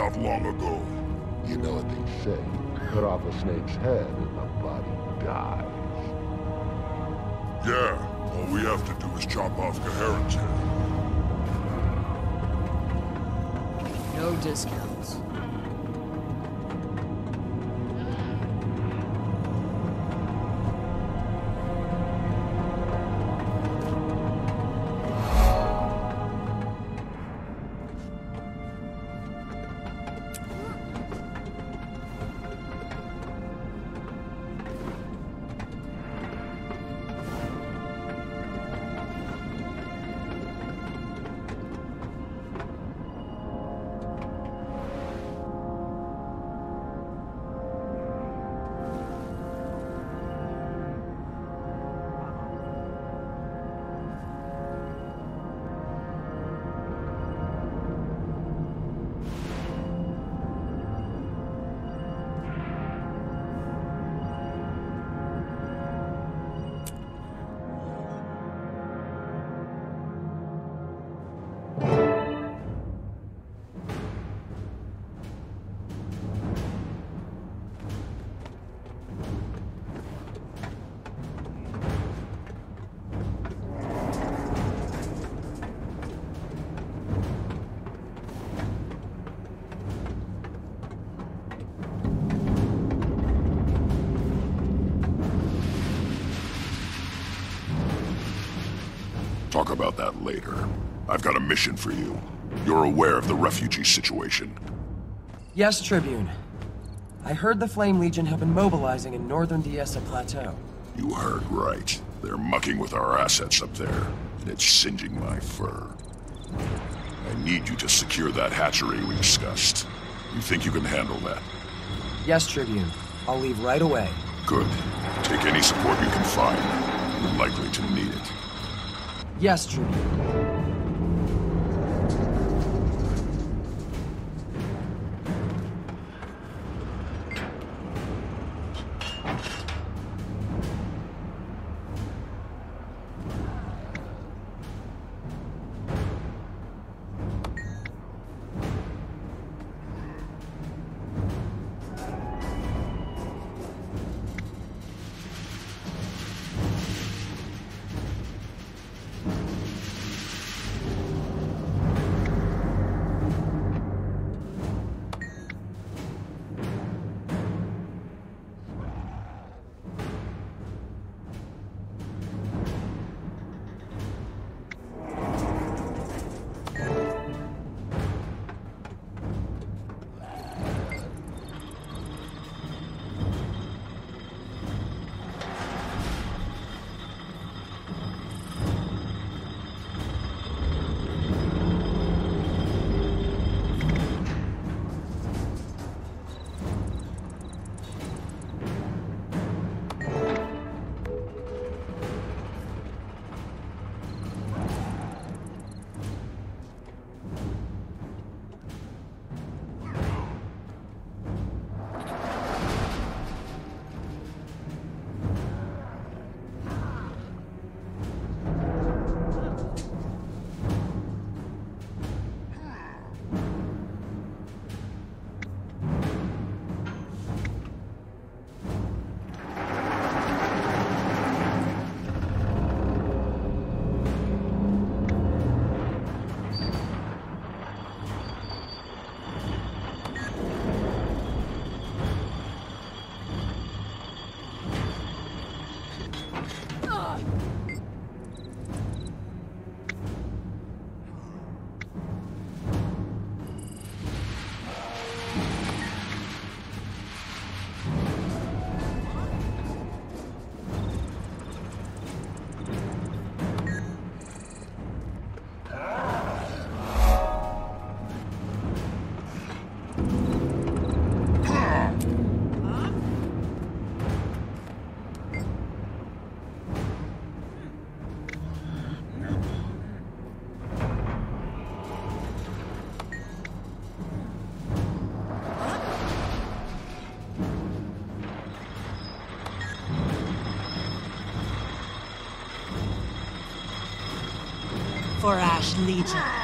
been out long ago. You know what they say. Cut off a snake's head and the body dies. Yeah, all we have to do is chop off Gaheron's head. No discounts. Talk about that later. I've got a mission for you. You're aware of the refugee situation. Yes, Tribune. I heard the Flame Legion have been mobilizing in northern Diesa Plateau. You heard right. They're mucking with our assets up there, and it's singeing my fur. I need you to secure that hatchery we discussed. You think you can handle that? Yes, Tribune. I'll leave right away. Good. Take any support you can find. You're likely to need it. Yes, Tribune. Ash Legion.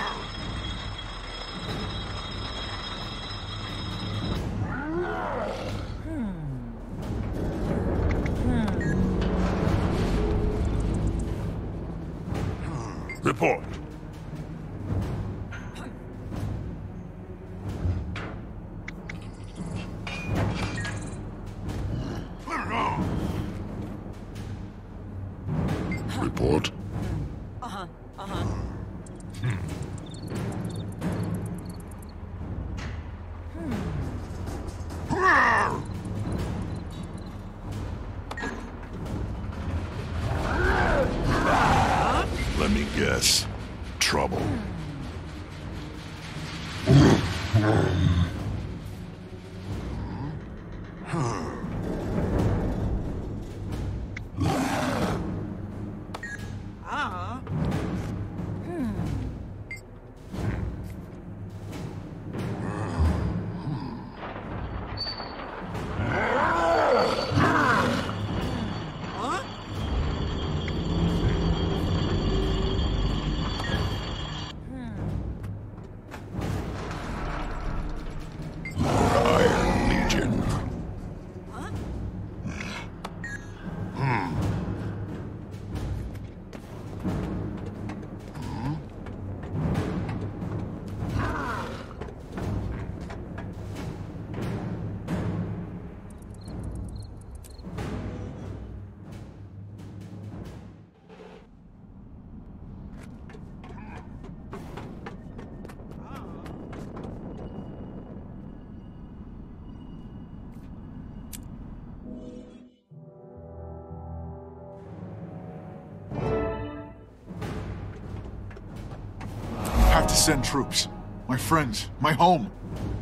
Send troops. My friends, my home.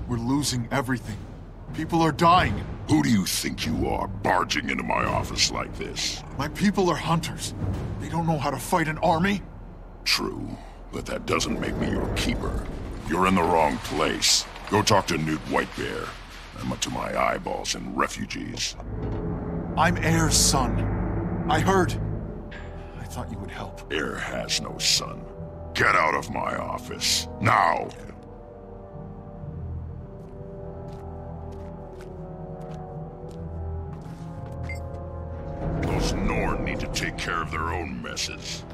We're losing everything. People are dying. Who do you think you are, barging into my office like this? My people are hunters. They don't know how to fight an army. True, but that doesn't make me your keeper. You're in the wrong place. Go talk to Knut Whitebear. I'm up to my eyeballs in refugees. I'm Eir's son. I heard. I thought you would help. Air has no son. Get out of my office. Now! Those Norn need to take care of their own messes.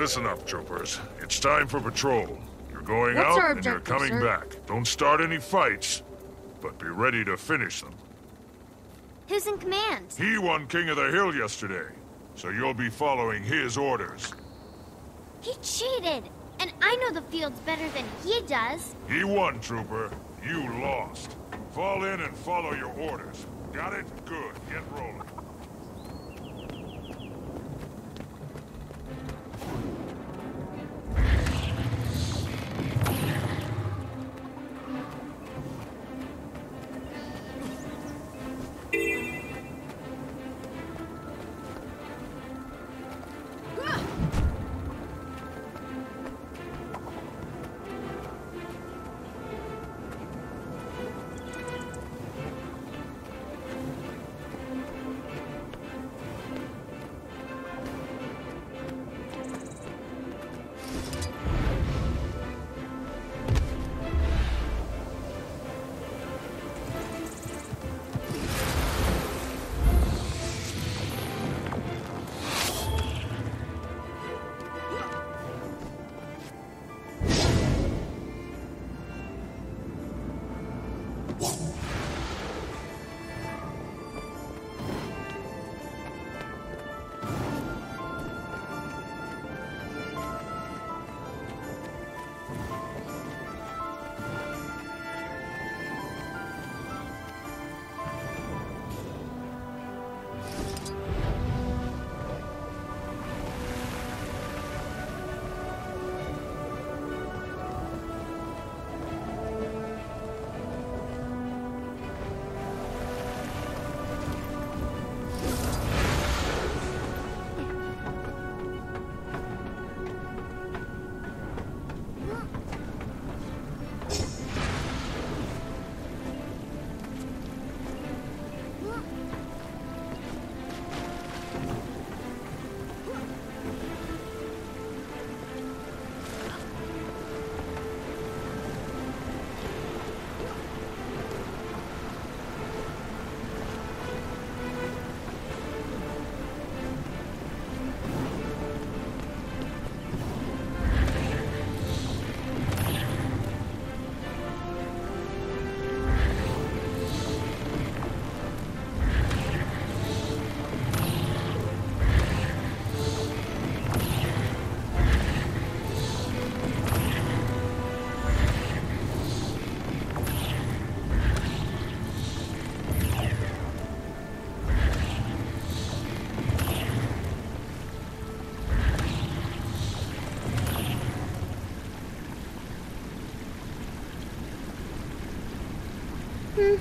Listen up, troopers. It's time for patrol. You're going What's out and you're coming sir? back. Don't start any fights, but be ready to finish them. Who's in command? He won King of the Hill yesterday, so you'll be following his orders. He cheated! And I know the fields better than he does. He won, trooper. You lost. Fall in and follow your orders. Got it? Good. Get rolling.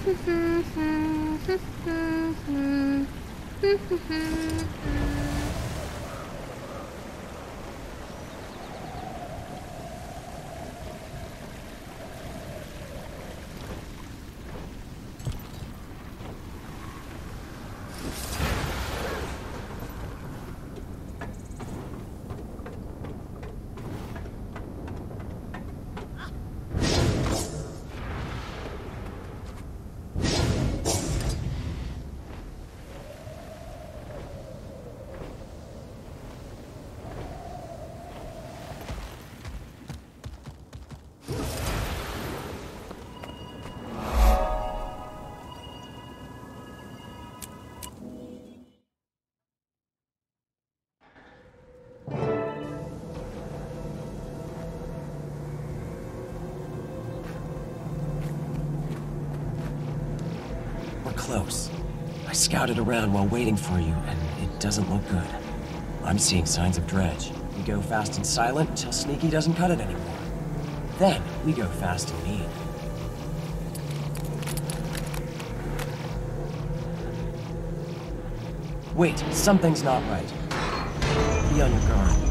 We're scouted around while waiting for you, and it doesn't look good. I'm seeing signs of dredge. We go fast and silent until Sneaky doesn't cut it anymore. Then, we go fast and mean. Wait, something's not right. Be on your guard.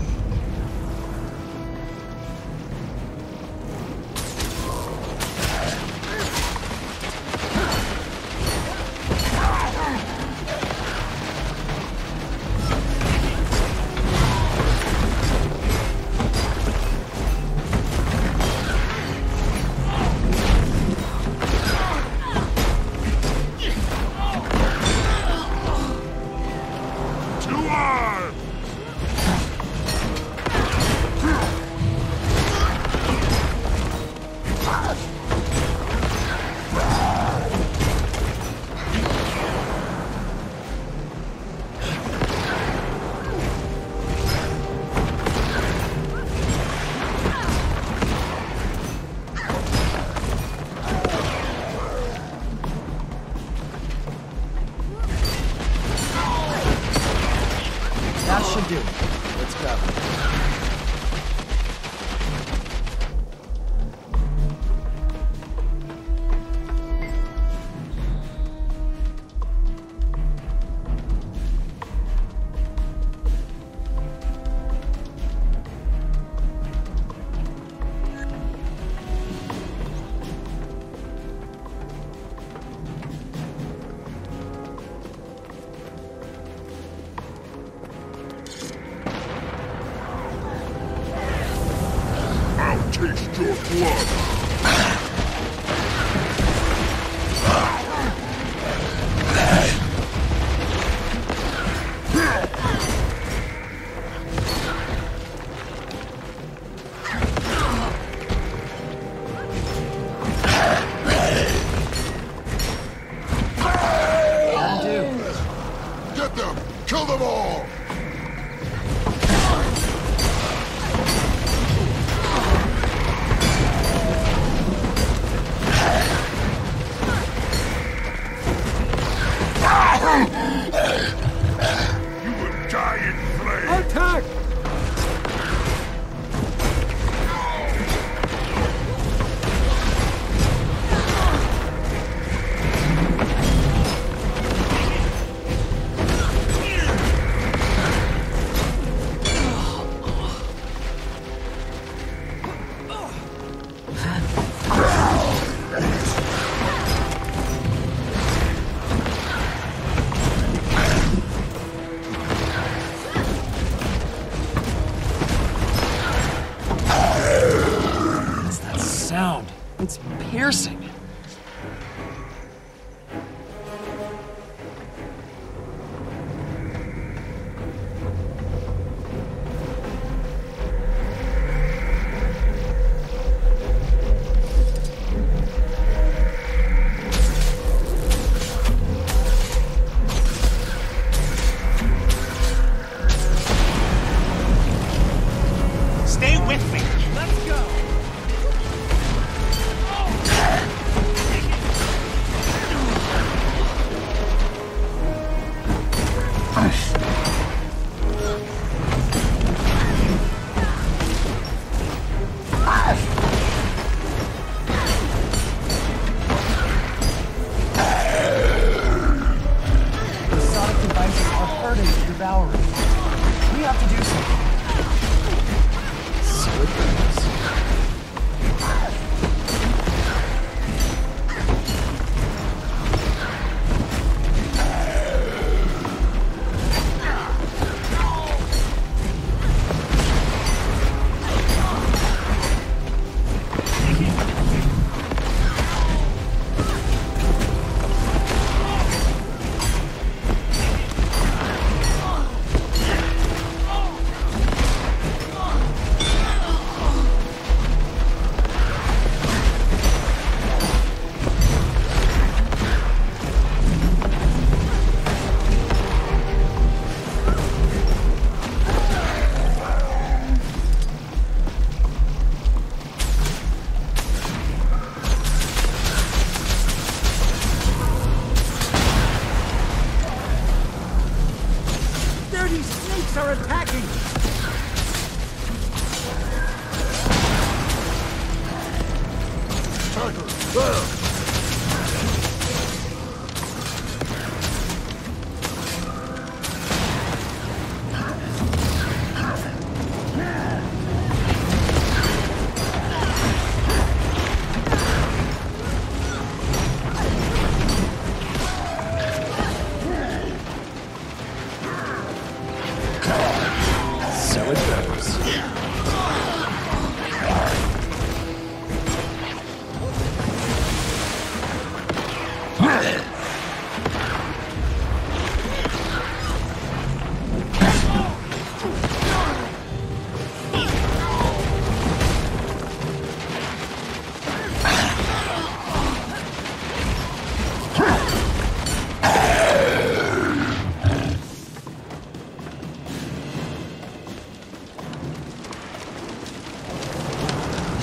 It's piercing.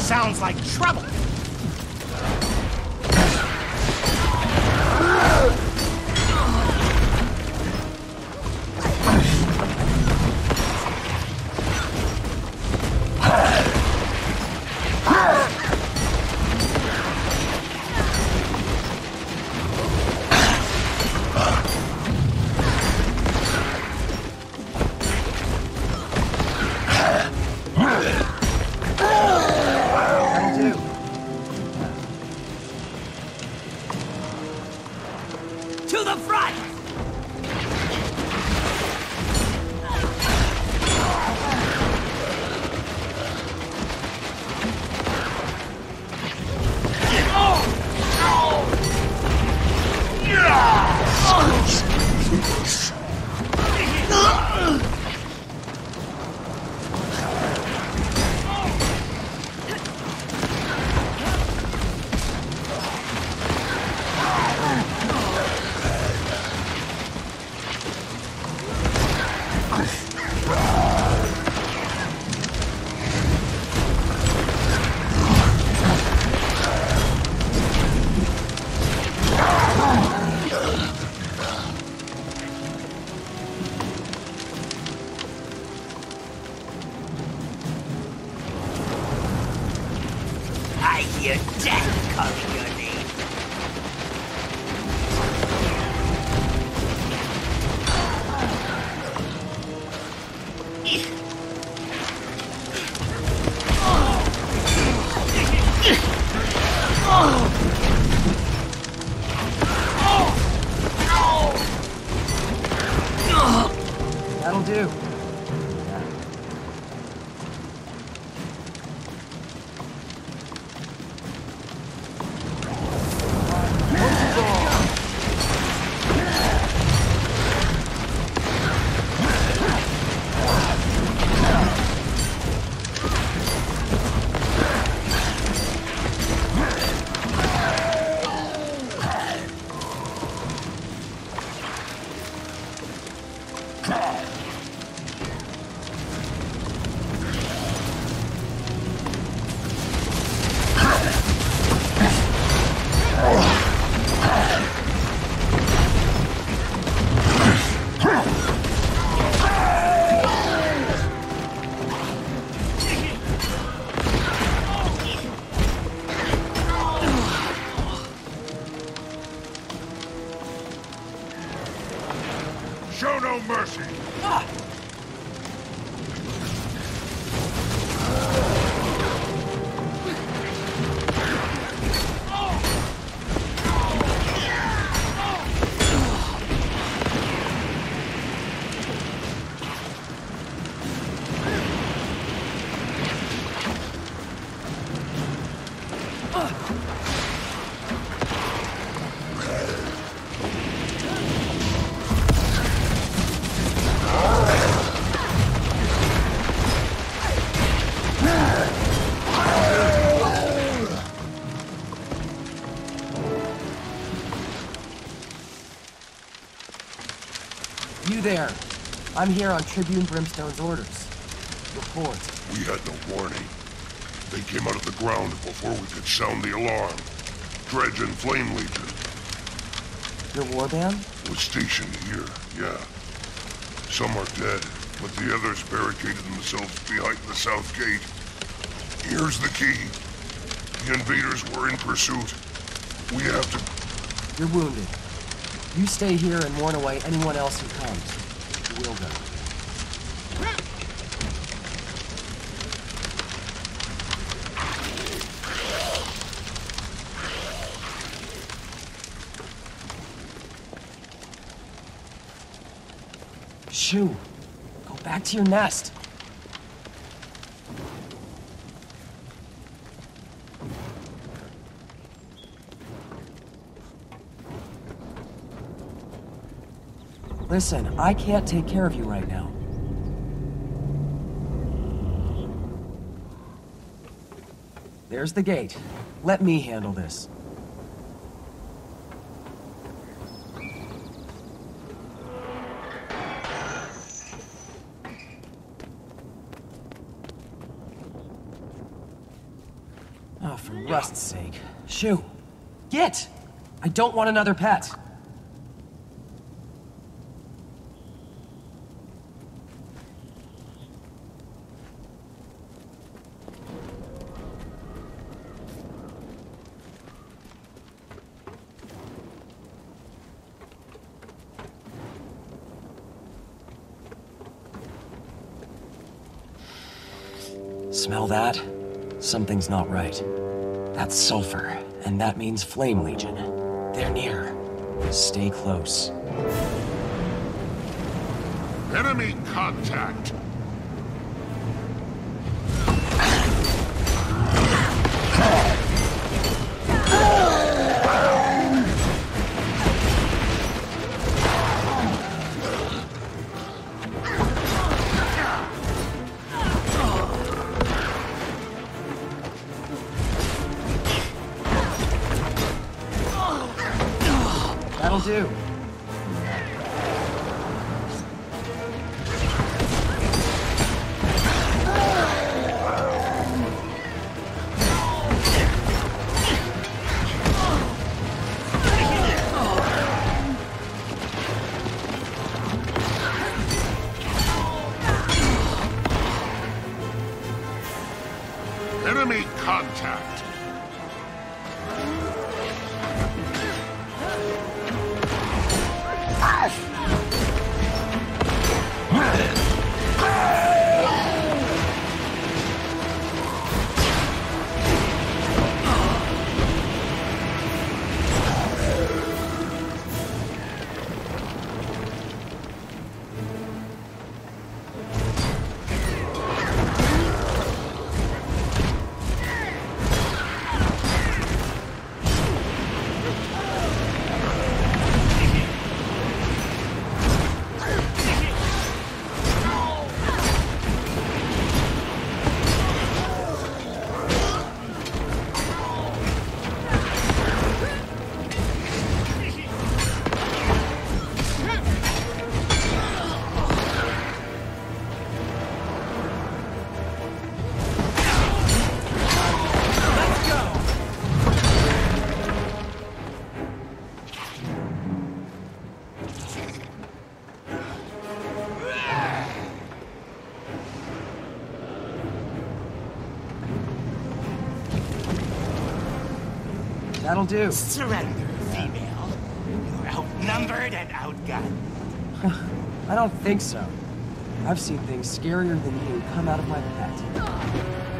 Sounds like trouble. Hear death calling there. I'm here on Tribune Brimstone's orders. Report. We had no warning. They came out of the ground before we could sound the alarm. Dredge and Flame Legion Your warband? was stationed here, yeah. Some are dead, but the others barricaded themselves behind the south gate. Here's the key. The invaders were in pursuit. We have to... You're wounded. You stay here and warn away anyone else who comes. We'll go. Shoo! Go back to your nest. Listen, I can't take care of you right now. There's the gate. Let me handle this. Oh, for rust's sake. Shoo! Get! I don't want another pet! Smell that? Something's not right. That's sulfur, and that means Flame Legion. They're near. Stay close. Enemy contact! Do. That'll do. Surrender, female. You're outnumbered and outgunned. I don't think so. I've seen things scarier than you come out of my pet.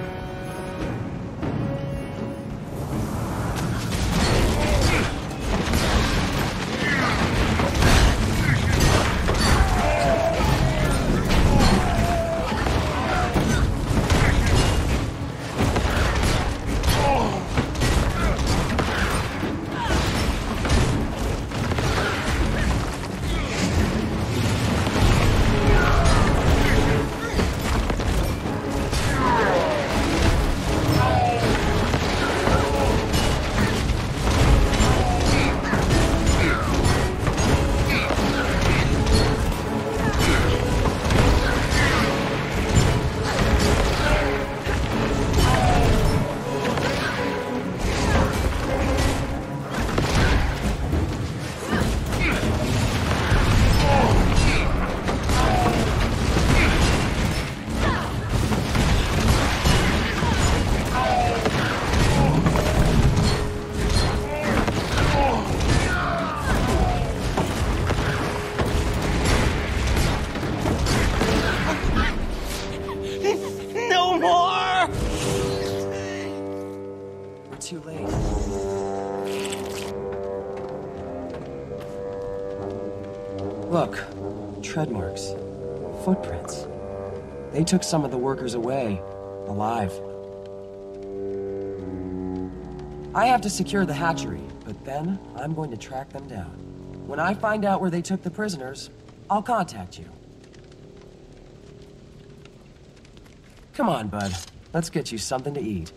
They took some of the workers away, alive. I have to secure the hatchery, but then I'm going to track them down. When I find out where they took the prisoners, I'll contact you. Come on, bud. Let's get you something to eat.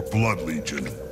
For Blood Legion.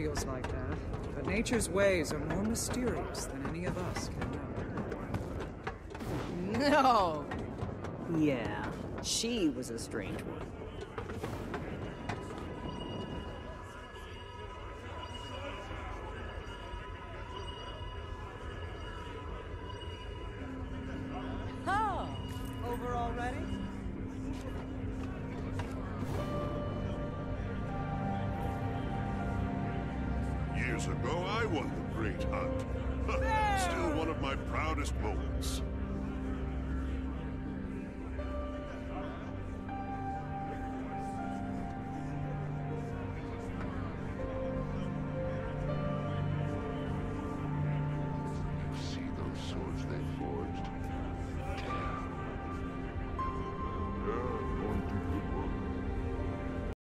Feels like that. But nature's ways are more mysterious than any of us can know. No. Yeah, she was a strange one. Years ago, I won the Great Hunt. Still one of my proudest moments.